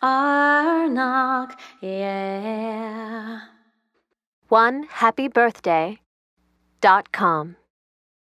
car yeah. One happy birthday dot com.